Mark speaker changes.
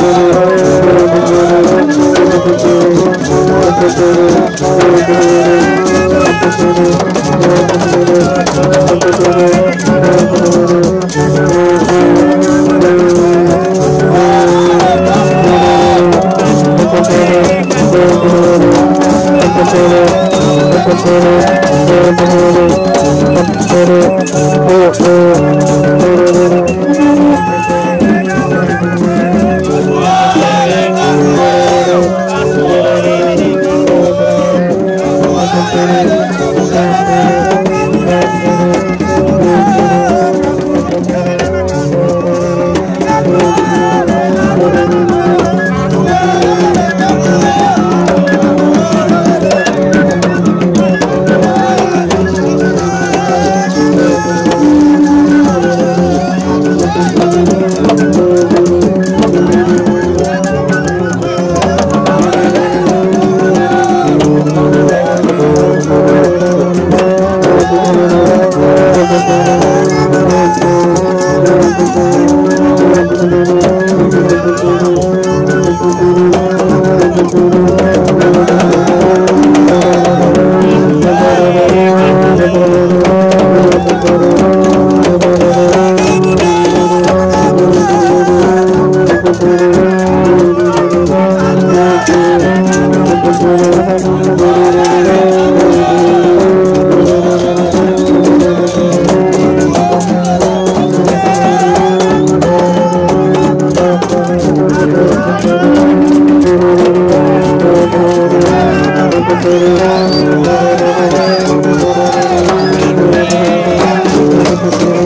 Speaker 1: Thank you. with you.